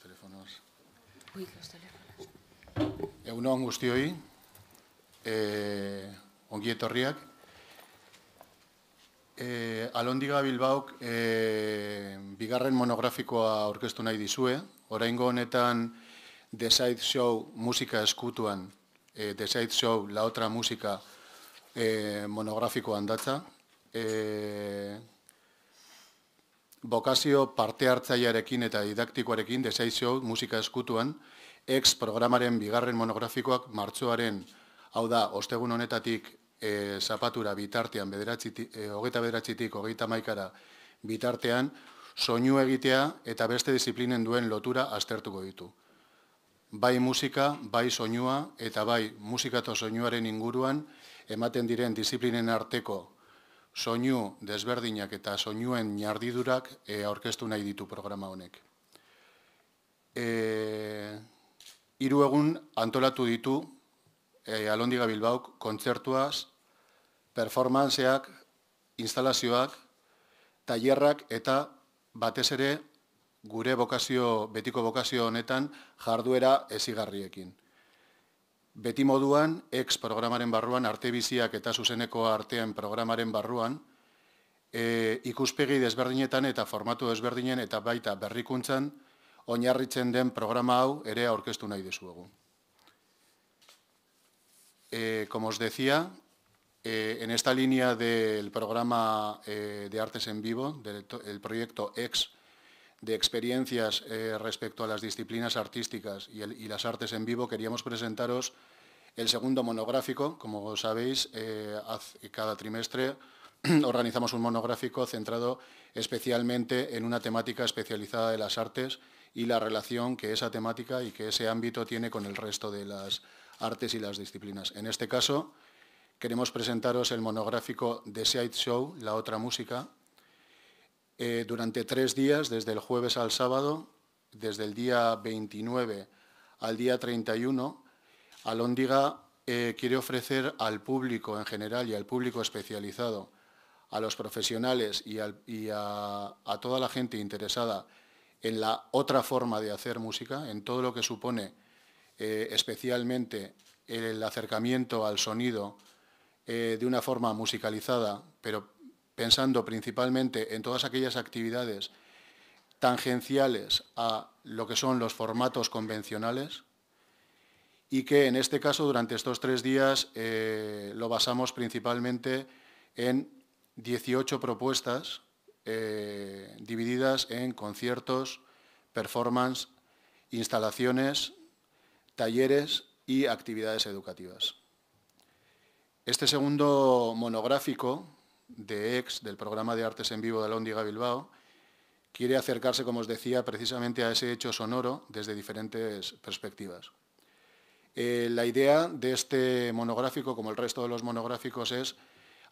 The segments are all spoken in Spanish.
telefonos. Uy, los teléfonos. Egunon guztioi, eh, ongi etorriak. Eh, Alondiga Bilbaok eh, bigarren monografikoa aurkeztu nahi dizue. Oraingo honetan The Side Show musika eskutuan, eh, The Side Show la otra musika eh, monografikoan datza. Eh, Bokazio parte hartzaiarekin eta didaktikoarekin desaizio musika eskutuan, ex programaren bigarren monografikoak martzoaren, hau da, ostegun honetatik e, zapatura bitartean, e, hogeita bederatzitik, hogeita maikara bitartean, soinu egitea eta beste disiplinen duen lotura aztertuko ditu. Bai musika, bai soinua eta bai musika eta soinuaren inguruan ematen diren disiplinen arteko soinu desberdinak eta soinuen jardidurak e, aurkeztu nahi ditu programa honek. E, Hiru egun antolatu ditu e, Alondiga Bilbauk kontzertuaz, performanceak, instalazioak, tailerrak eta batez ere gure bokazio, betiko bokazio honetan jarduera ezigarriekin. Beti moduan, ex programaren barruan, arte biziak eta zuzeneko artean programaren barruan, e, ikuspegi desberdinetan eta formatu desberdinen eta baita berrikuntzan, oinarritzen den programa hau ere aurkeztu nahi dezuegu. E, como os decía, e, en esta línea del programa e, de Artes en Vivo, del el proyecto EX, de experiencias eh, respecto a las disciplinas artísticas y, las artes en vivo, queríamos presentaros el segundo monográfico. Como sabéis, eh, cada trimestre organizamos un monográfico centrado especialmente en una temática especializada de las artes y la relación que esa temática y que ese ámbito tiene con el resto de las artes y las disciplinas. En este caso, queremos presentaros el monográfico The Side Show, la otra música, eh, durante tres días, desde el jueves al sábado, desde el día 29 al día 31, Alóndiga eh, quiere ofrecer al público en general y al público especializado, a los profesionales y, a, toda la gente interesada en la otra forma de hacer música, en todo lo que supone eh, especialmente el acercamiento al sonido de una forma musicalizada, pero pensando principalmente en todas aquellas actividades tangenciales a lo que son los formatos convencionales y que en este caso durante estos tres días eh, lo basamos principalmente en 18 propuestas eh, divididas en conciertos, performance, instalaciones, talleres y actividades educativas. Este segundo monográfico de EX, del programa de Artes en Vivo de Alóndiga Bilbao, quiere acercarse, como os decía, precisamente a ese hecho sonoro desde diferentes perspectivas. Eh, la idea de este monográfico, como el resto de los monográficos, es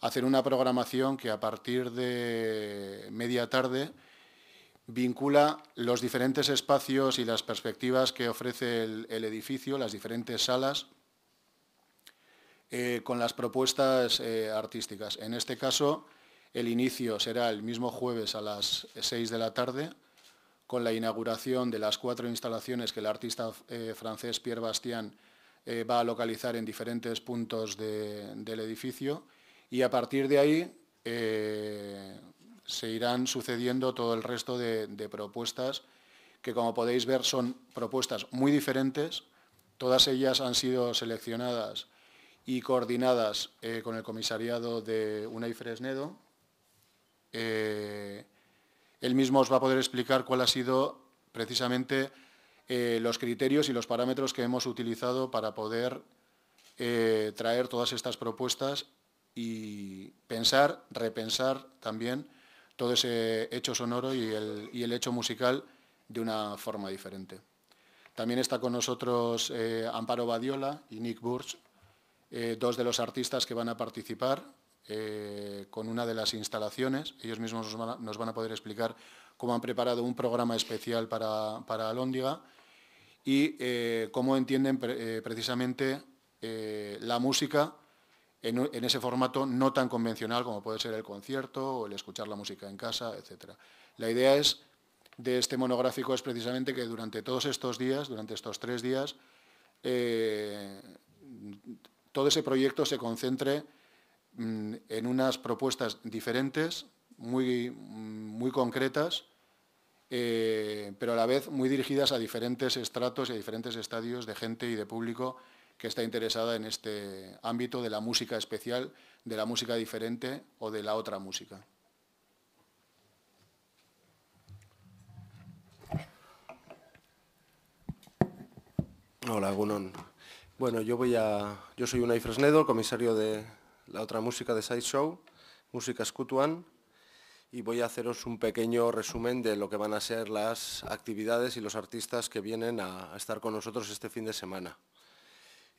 hacer una programación que a partir de media tarde vincula los diferentes espacios y las perspectivas que ofrece el edificio, las diferentes salas, eh, con las propuestas eh, artísticas. En este caso, el inicio será el mismo jueves a las 6 de la tarde, con la inauguración de las cuatro instalaciones que el artista eh, francés Pierre Bastien va a localizar en diferentes puntos del edificio y a partir de ahí se irán sucediendo todo el resto de, de propuestas que como podéis ver son propuestas muy diferentes, todas ellas han sido seleccionadas y coordinadas eh, con el comisariado de Unai Fresnedo. Eh, él mismo os va a poder explicar cuál ha sido precisamente eh, los criterios y los parámetros que hemos utilizado para poder traer todas estas propuestas y pensar, repensar también todo ese hecho sonoro y el, y el hecho musical de una forma diferente. También está con nosotros Amparo Badiola y Nick Burch, eh, dos de los artistas que van a participar eh, con una de las instalaciones. Ellos mismos nos van, a, poder explicar cómo han preparado un programa especial para, para Alóndiga y eh, cómo entienden precisamente la música en, ese formato no tan convencional como puede ser el concierto o el escuchar la música en casa, etc. La idea es de este monográfico es precisamente que durante todos estos días, durante estos tres días, todo ese proyecto se concentre mm, en unas propuestas diferentes, muy, muy concretas, eh, pero a la vez muy dirigidas a diferentes estratos y a diferentes estadios de gente y de público que está interesada en este ámbito de la música especial, de la música diferente o de la otra música. Hola, Gunón. Bueno, yo voy a. Yo soy Unai Fresnedo, comisario de la otra música de Sideshow, Música Scutuan, y voy a haceros un pequeño resumen de lo que van a ser las actividades y los artistas que vienen a, estar con nosotros este fin de semana.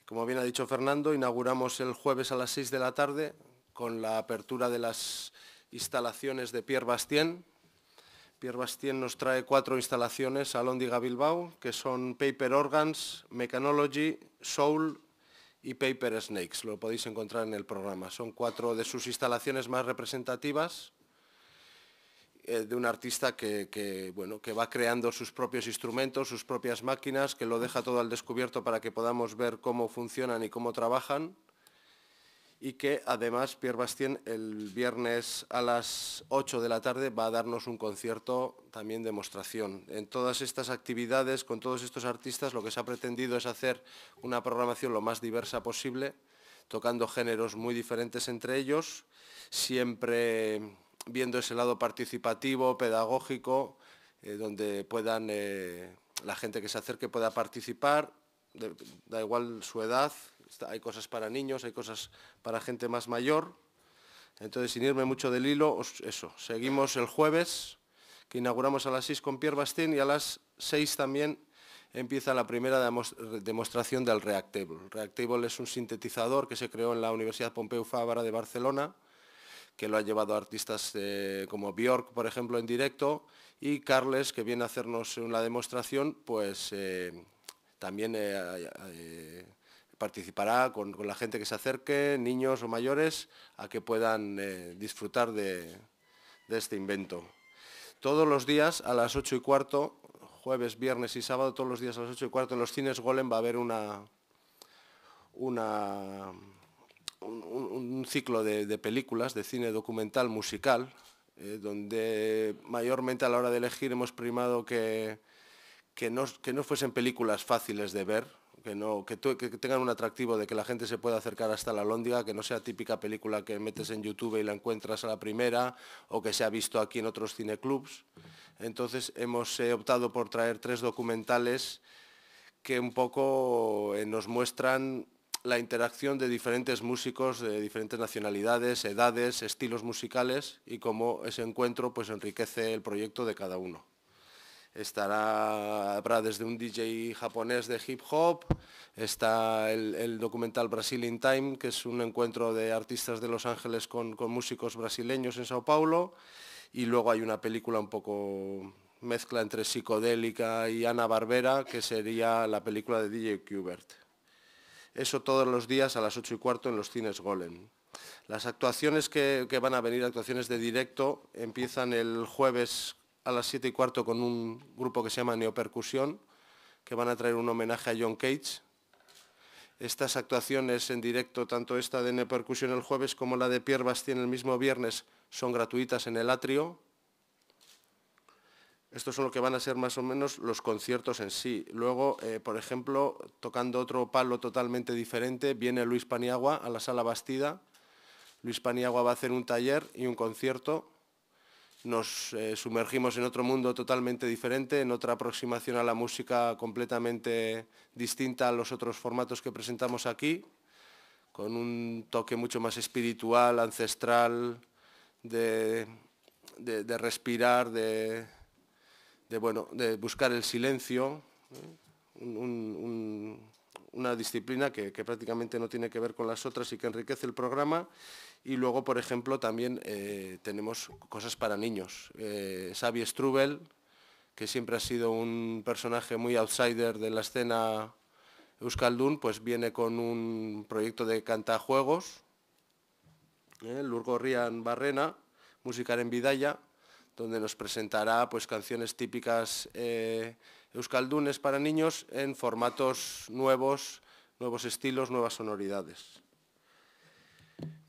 Como bien ha dicho Fernando, inauguramos el jueves a las 6 de la tarde con la apertura de las instalaciones de Pierre Bastien, Pierre Bastien nos trae cuatro instalaciones a Lóndiga Bilbao, que son Paper Organs, Mechanology, Soul y Paper Snakes. Lo podéis encontrar en el programa. Son cuatro de sus instalaciones más representativas eh, de un artista que, bueno, que va creando sus propios instrumentos, sus propias máquinas, que lo deja todo al descubierto para que podamos ver cómo funcionan y cómo trabajan y que además Pierre Bastien el viernes a las 8 de la tarde va a darnos un concierto también de demostración. En todas estas actividades, con todos estos artistas, lo que se ha pretendido es hacer una programación lo más diversa posible, tocando géneros muy diferentes entre ellos, siempre viendo ese lado participativo, pedagógico, eh, donde puedan eh, la gente que se acerque pueda participar, da igual su edad, hay cosas para niños, hay cosas para gente más mayor. Entonces, sin irme mucho del hilo, eso, seguimos el jueves, que inauguramos a las 6 con Pierre Bastín y a las 6 también empieza la primera demostración del Reactable. Reactable es un sintetizador que se creó en la Universidad Pompeu Fabra de Barcelona, que lo ha llevado artistas eh, como Björk, por ejemplo, en directo, y Carles, que viene a hacernos una demostración, pues eh, también eh, participará con, la gente que se acerque, niños o mayores, a que puedan eh, disfrutar de, este invento. Todos los días a las 8 y cuarto, jueves, viernes y sábado, todos los días a las 8 y cuarto en los cines Golem va a haber una, un, ciclo de, películas, de cine documental musical, eh, donde mayormente a la hora de elegir hemos primado que, que, no, que no fuesen películas fáciles de ver, que, tengan un atractivo de que la gente se pueda acercar hasta la Lóndiga, que no sea típica película que metes en YouTube y la encuentras a la primera o que se ha visto aquí en otros cineclubs. Entonces hemos eh, optado por traer tres documentales que un poco eh, nos muestran la interacción de diferentes músicos de diferentes nacionalidades, edades, estilos musicales y cómo ese encuentro pues enriquece el proyecto de cada uno estará, habrá desde un DJ japonés de hip hop, está el, documental Brasil in Time, que es un encuentro de artistas de Los Ángeles con, músicos brasileños en Sao Paulo, y luego hay una película un poco mezcla entre psicodélica y Ana Barbera, que sería la película de DJ Qbert. Eso todos los días a las 8 y cuarto en los cines Golem. Las actuaciones que, que van a venir, actuaciones de directo, empiezan el jueves a las 7 y cuarto con un grupo que se llama Neopercusión, que van a traer un homenaje a John Cage. Estas actuaciones en directo, tanto esta de Neopercusión el jueves como la de Pierre Bastien el mismo viernes, son gratuitas en el atrio. Estos son lo que van a ser más o menos los conciertos en sí. Luego, eh, por ejemplo, tocando otro palo totalmente diferente, viene Luis Paniagua a la Sala Bastida. Luis Paniagua va a hacer un taller y un concierto nos eh, sumergimos en otro mundo totalmente diferente, en otra aproximación a la música completamente distinta a los otros formatos que presentamos aquí, con un toque mucho más espiritual, ancestral, de, respirar, de, bueno, de buscar el silencio, una disciplina que, que prácticamente no tiene que ver con las otras y que enriquece el programa y luego, por ejemplo, también eh, tenemos cosas para niños. Eh, Xavi Strubel, que siempre ha sido un personaje muy outsider de la escena Euskaldun, pues viene con un proyecto de cantajuegos, eh, Lurgorrian Barrena, Musicar en Vidaya, donde nos presentará pues, canciones típicas eh, euskaldunes para niños en formatos nuevos, nuevos estilos, nuevas sonoridades.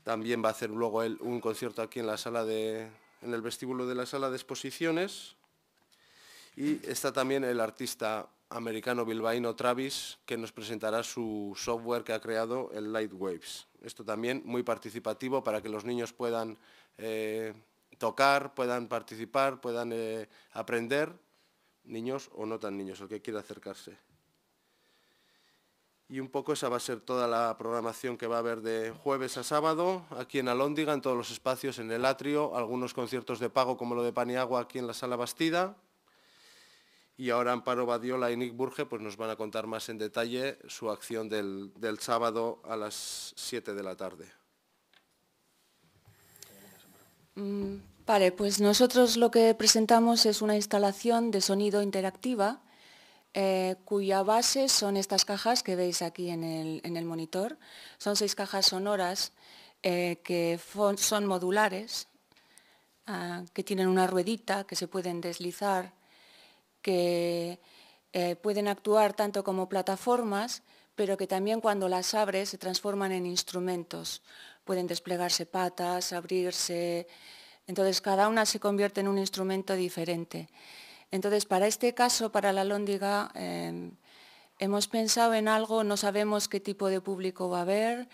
También va a hacer luego él un concierto aquí en la sala de, en el vestíbulo de la sala de exposiciones. Y está también el artista americano bilbaíno Travis, que nos presentará su software que ha creado, el Light Waves. Esto también muy participativo para que los niños puedan eh, tocar, puedan participar, puedan eh, aprender, niños o no tan niños, el que quiera acercarse. Y un poco esa va a ser toda la programación que va a haber de jueves a sábado, aquí en Alóndiga, en todos los espacios, en el atrio, algunos conciertos de pago como lo de Paniagua aquí en la Sala Bastida. Y ahora Amparo Badiola y Nick Burge pues nos van a contar más en detalle su acción del, del sábado a las 7 de la tarde. Mm, vale, pues nosotros lo que presentamos es una instalación de sonido interactiva eh, cuya base son estas cajas que veis aquí en el, monitor. Son seis cajas sonoras eh, que son modulares, ah, que tienen una ruedita, que se pueden deslizar, que eh, pueden actuar tanto como plataformas, pero que también cuando las abres se transforman en instrumentos pueden desplegarse patas, abrirse. Entonces cada una se convierte en un instrumento diferente. Entonces para este caso, para la lóndiga, em, hemos pensado en algo, no sabemos qué tipo de público va a haber.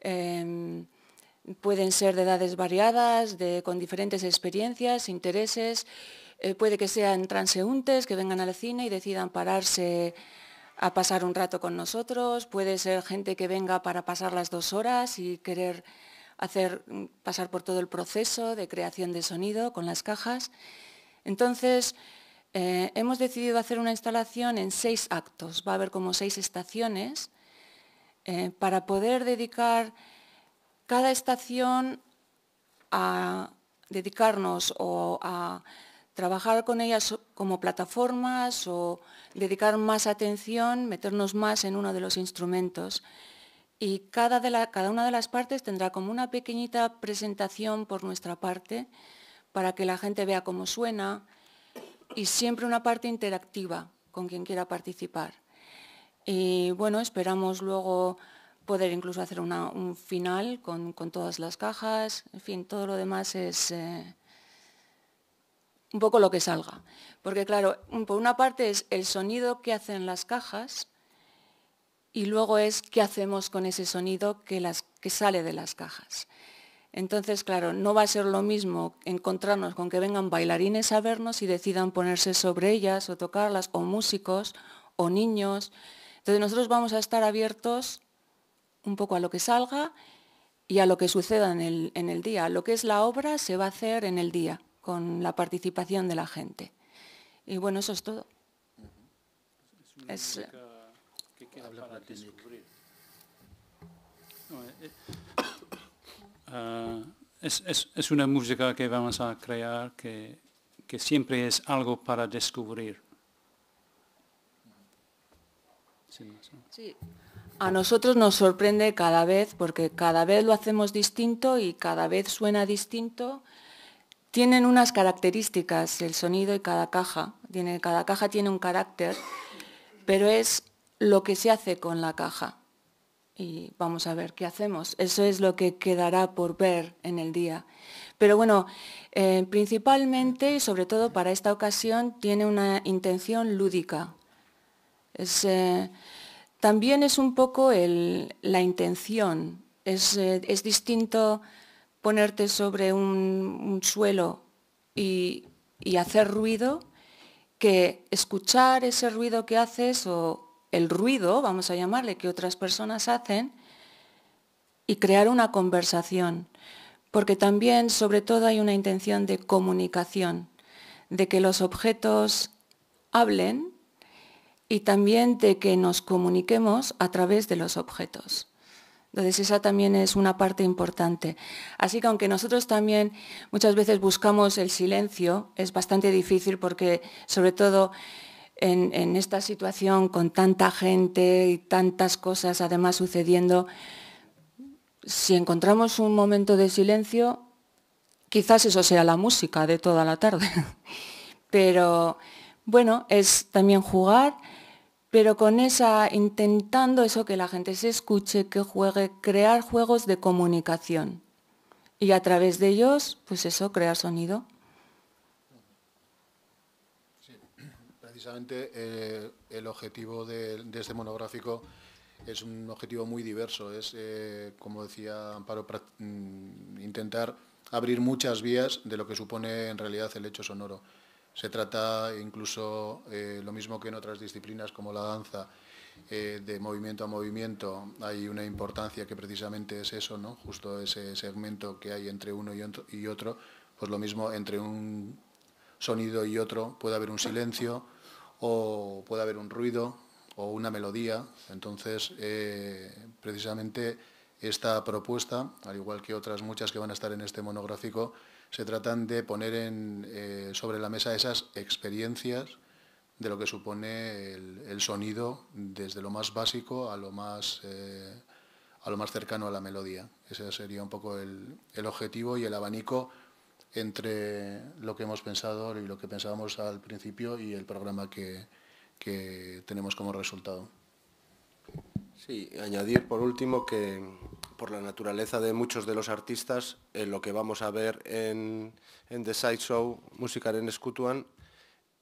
Em, pueden ser de edades variadas, con diferentes experiencias, intereses. Eh, puede que sean transeúntes que vengan al cine y decidan pararse a pasar un rato con nosotros, puede ser gente que venga para pasar las dos horas y querer hacer, mm, pasar por todo el proceso de creación de sonido con las cajas. Entonces, eh, hemos decidido hacer una instalación en seis actos. Va a haber como seis estaciones eh, para poder dedicar cada estación a dedicarnos o a trabajar con ellas como plataformas o dedicar más atención, meternos más en uno de los instrumentos. Y cada, cada una de las partes tendrá como una pequeñita presentación por nuestra parte para que la gente vea cómo suena y siempre una parte interactiva con quien quiera participar. Y bueno, esperamos luego poder incluso hacer un final con, todas las cajas, en fin, todo lo demás es... Eh, un poco lo que salga. Porque claro, por una parte es el sonido que hacen las cajas y luego es qué hacemos con ese sonido que, las, que sale de las cajas. Entonces, claro, no va a ser lo mismo encontrarnos con que vengan bailarines a vernos y decidan ponerse sobre ellas o tocarlas, o músicos, o niños. Entonces nosotros vamos a estar abiertos un poco a lo que salga y a lo que suceda en el, en el día. Lo que es la obra se va a hacer en el día con la participación de la gente. Y bueno, eso es todo. Es, una que queda para descubrir. Eh, ah, es, una música que vamos a crear que, que siempre es algo para descubrir. Sí. A nosotros nos sorprende cada vez porque cada vez lo hacemos distinto y cada vez suena distinto tienen unas características el sonido y cada caja. Tiene, cada caja tiene un carácter, pero es lo que se hace con la caja. Y vamos a ver qué hacemos. Eso es lo que quedará por ver en el día. Pero bueno, eh, principalmente y sobre todo para esta ocasión tiene una intención lúdica. Eh, también es un poco la intención. Es, eh, es distinto ponerte sobre un, suelo y, hacer ruido que escuchar ese ruido que haces o el ruido, vamos a llamarle, que otras personas hacen y crear una conversación. Porque también, sobre todo, hay una intención de comunicación, de que los objetos hablen y también de que nos comuniquemos a través de los objetos. Entonces esa también es una parte importante. Así que aunque nosotros también muchas veces buscamos el silencio, es bastante difícil porque sobre todo en, esta situación con tanta gente y tantas cosas además sucediendo, si encontramos un momento de silencio, quizás eso sea la música de toda la tarde. Pero bueno, es también jugar, pero con esa, intentando eso que la gente se escuche, que juegue, crear juegos de comunicación. Y a través de ellos, pues eso, crear sonido. Precisamente eh, el objetivo de, este monográfico es un objetivo muy diverso. Es, eh, como decía Amparo, mm, intentar abrir muchas vías de lo que supone en realidad el hecho sonoro. Se trata incluso, eh, lo mismo que en otras disciplinas como la danza, de movimiento a movimiento, hay una importancia que precisamente es eso, ¿no? justo ese segmento que hay entre uno y otro, pues lo mismo entre un sonido y otro puede haber un silencio, o puede haber un ruido o una melodía. Entonces, eh, precisamente esta propuesta, al igual que otras muchas que van a estar en este monográfico, se tratan de poner eh, sobre la mesa esas experiencias de lo que supone el, sonido, desde lo más básico a lo más, eh, a lo más cercano a la melodía. Ese sería un poco el, el objetivo y el abanico entre lo que hemos pensado y lo que pensábamos al principio y el programa que, tenemos como resultado. Sí, añadir por último que por la naturaleza de muchos de los artistas, lo que vamos a ver en, en The Side Show Música en Scutuan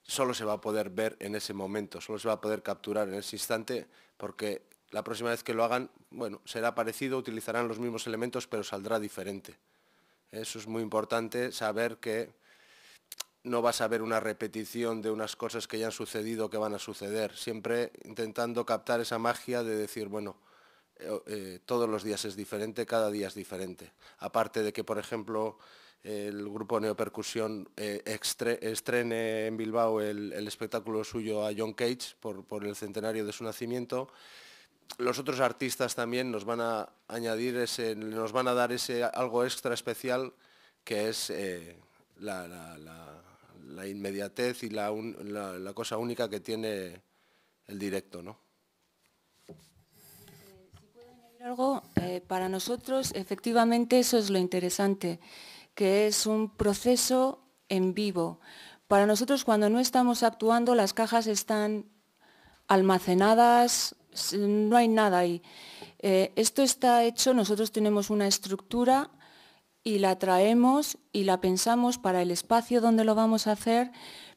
solo se va a poder ver en ese momento, solo se va a poder capturar en ese instante, porque la próxima vez que lo hagan, bueno, será parecido, utilizarán los mismos elementos, pero saldrá diferente. Eso es muy importante, saber que no vas a ver una repetición de unas cosas que ya han sucedido, que van a suceder, siempre intentando captar esa magia de decir, bueno, eh, eh, todos los días es diferente, cada día es diferente. Aparte de que, por ejemplo, el grupo Neopercusión eh, estrene en Bilbao el, espectáculo suyo a John Cage por el centenario de su nacimiento, los otros artistas también nos van a añadir ese, nos van a dar ese algo extra especial que es eh, la, inmediatez y la, cosa única que tiene el directo, ¿no? algo, eh, para nosotros efectivamente eso es lo interesante, que es un proceso en vivo. Para nosotros cuando no estamos actuando las cajas están almacenadas no hay nada ahí. Eh, esto está hecho, nosotros tenemos una estructura y la traemos y la pensamos para el espacio donde lo vamos a hacer,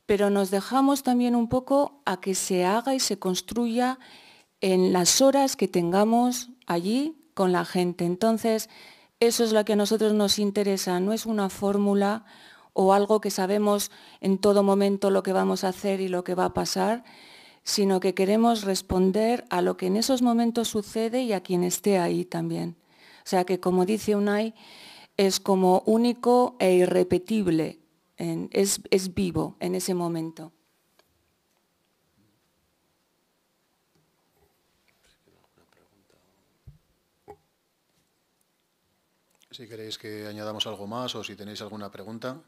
pero nos dejamos también un poco a que se haga y se construya en las horas que tengamos allí con la gente. Entonces, eso es lo que a nosotros nos interesa, no es una fórmula o algo que sabemos en todo momento lo que vamos a hacer y lo que va a pasar, sino que queremos responder a lo que en esos momentos sucede y a quien esté ahí también. O sea que, como dice Unai, es como único e irrepetible, es, vivo en ese momento. Si queréis que añadamos algo más o si tenéis alguna pregunta.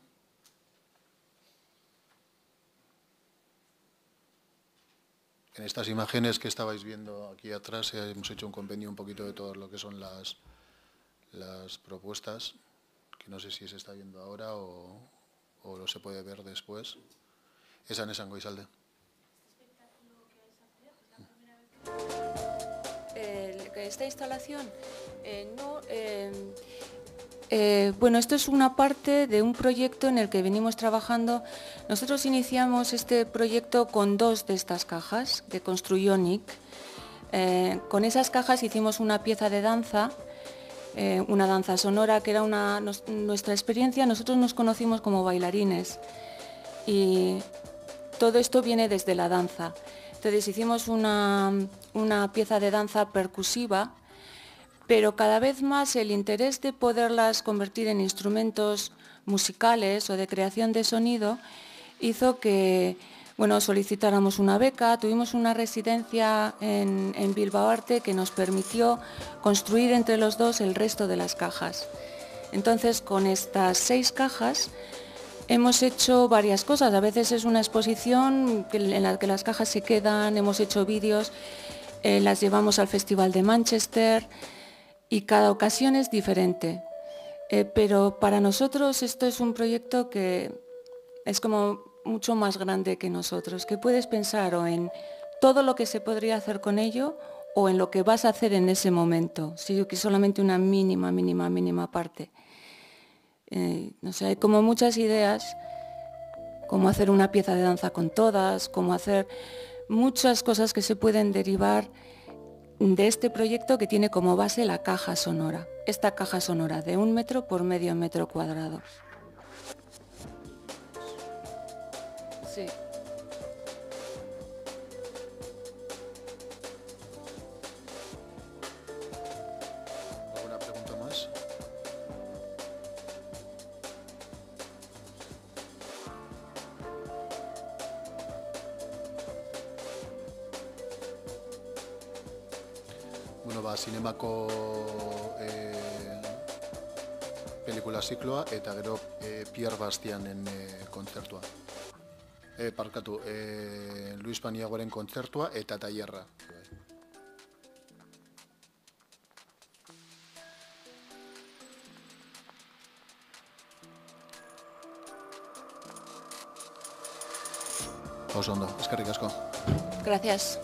En estas imágenes que estabais viendo aquí atrás eh, hemos hecho un compendio un poquito de todo lo que son las, las propuestas, que no sé si se está viendo ahora o, lo se puede ver después. Esa en Esango y Salde. esta instalación eh, no, eh, eh, bueno, esto es una parte de un proyecto en el que venimos trabajando. Nosotros iniciamos este proyecto con dos de estas cajas que construyó Nick. Eh, con esas cajas hicimos una pieza de danza, eh, una danza sonora que era nuestra experiencia. Nosotros nos conocimos como bailarines y todo esto viene desde la danza. Entonces hicimos una pieza de danza percusiva pero cada vez más el interés de poderlas convertir en instrumentos musicales o de creación de sonido hizo que bueno, solicitáramos una beca, tuvimos una residencia en, Bilbao Arte que nos permitió construir entre los dos el resto de las cajas. Entonces, con estas seis cajas hemos hecho varias cosas. A veces es una exposición en la que las cajas se quedan, hemos hecho vídeos, eh, las llevamos al Festival de Manchester, y cada ocasión es diferente. Eh, pero para nosotros esto es un proyecto que es como mucho más grande que nosotros, que puedes pensar o en todo lo que se podría hacer con ello o en lo que vas a hacer en ese momento, si que solamente una mínima, mínima, mínima parte. Eh, no sé, hay como muchas ideas, cómo hacer una pieza de danza con todas, cómo hacer muchas cosas que se pueden derivar de este proyecto que tiene como base la caja sonora, esta caja sonora de un metro por medio metro cuadrado. Zinemako e, pelikula zikloa eta gero e, Pierre Bastianen e, kontzertua. E, parkatu, e, Luis Paniagoren kontzertua eta tailerra. Oso ondo, eskerrik asko. Gracias.